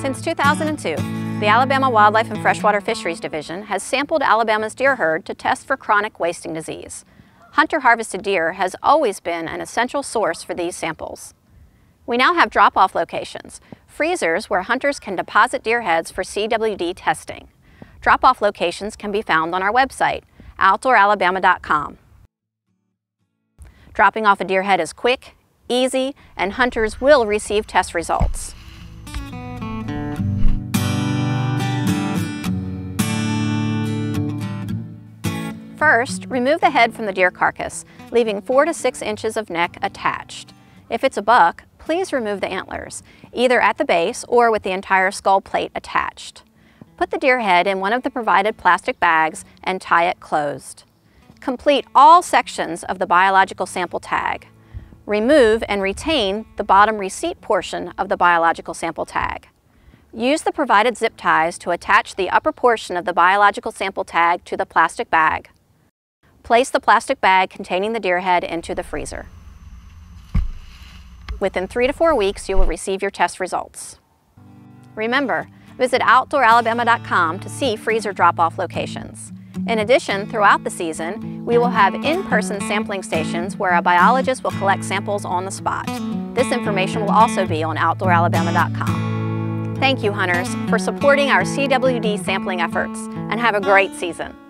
Since 2002, the Alabama Wildlife and Freshwater Fisheries Division has sampled Alabama's deer herd to test for chronic wasting disease. Hunter harvested deer has always been an essential source for these samples. We now have drop-off locations, freezers where hunters can deposit deer heads for CWD testing. Drop-off locations can be found on our website, outdooralabama.com. Dropping off a deer head is quick, easy, and hunters will receive test results. First, remove the head from the deer carcass, leaving 4 to 6 inches of neck attached. If it's a buck, please remove the antlers, either at the base or with the entire skull plate attached. Put the deer head in one of the provided plastic bags and tie it closed. Complete all sections of the biological sample tag. Remove and retain the bottom receipt portion of the biological sample tag. Use the provided zip ties to attach the upper portion of the biological sample tag to the plastic bag. Place the plastic bag containing the deer head into the freezer. Within three to four weeks, you will receive your test results. Remember, visit OutdoorAlabama.com to see freezer drop-off locations. In addition, throughout the season, we will have in-person sampling stations where a biologist will collect samples on the spot. This information will also be on OutdoorAlabama.com. Thank you, hunters, for supporting our CWD sampling efforts, and have a great season.